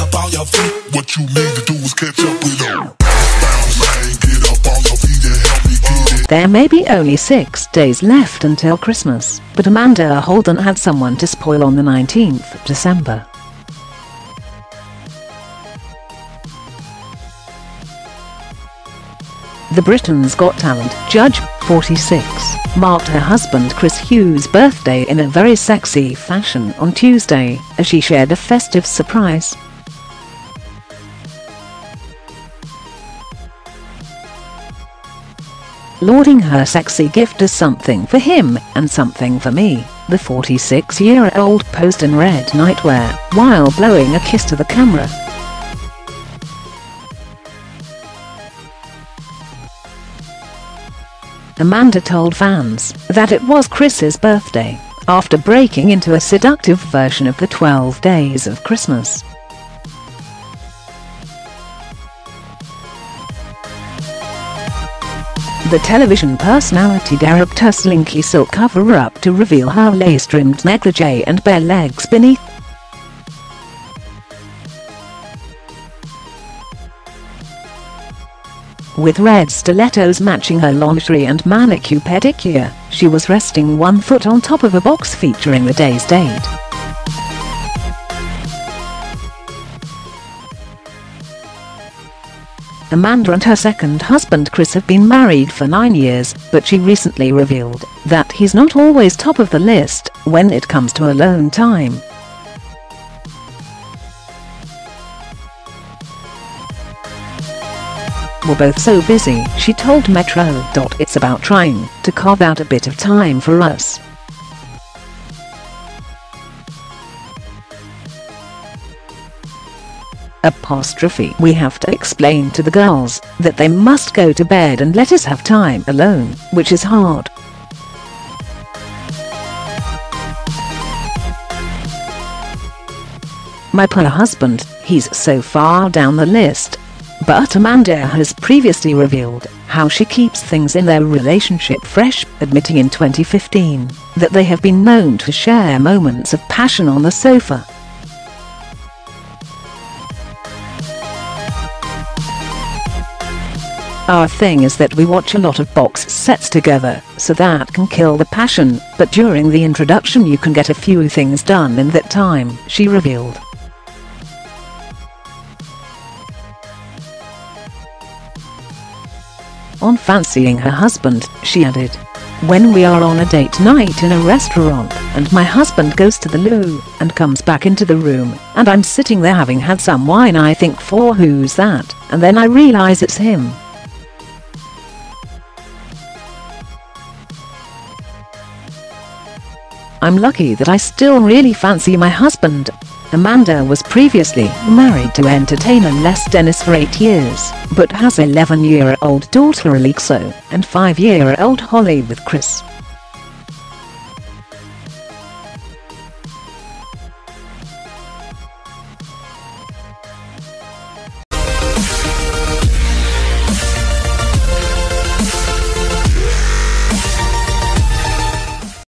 up on your feet. What you to do is catch up with. There may be only six days left until Christmas, but Amanda Holden had someone to spoil on the 19th of December. The Britain's Got Talent judge, 46, marked her husband Chris Hughes' birthday in a very sexy fashion on Tuesday as she shared a festive surprise. Lauding her sexy gift as something for him and something for me, the 46-year-old posed in red nightwear while blowing a kiss to the camera. Amanda told fans that it was Chris's birthday after breaking into a seductive version of the 12 Days of Christmas. The television personality derricked her slinky silk cover-up to reveal her lace-trimmed negligee and bare legs beneath. With red stilettos matching her lingerie and manicure pedicure, she was resting one foot on top of a box featuring the day's date. Amanda and her second husband Chris have been married for nine years, but she recently revealed that he's not always top of the list when it comes to alone time. We're both so busy, she told Metro. It's about trying to carve out a bit of time for us. Apostrophe We have to explain to the girls that they must go to bed and let us have time alone, which is hard. My poor husband, he's so far down the list. But Amanda has previously revealed how she keeps things in their relationship fresh, admitting in 2015 that they have been known to share moments of passion on the sofa. Our thing is that we watch a lot of box sets together, so that can kill the passion, but during the introduction you can get a few things done in that time, she revealed. On fancying her husband, she added. When we are on a date night in a restaurant, and my husband goes to the loo, and comes back into the room, and I'm sitting there having had some wine I think for who's that, and then I realize it's him. I'm lucky that I still really fancy my husband. Amanda was previously married to entertainer Les Dennis for 8 years, but has 11-year-old daughter Alexa and 5-year-old Holly with Chris.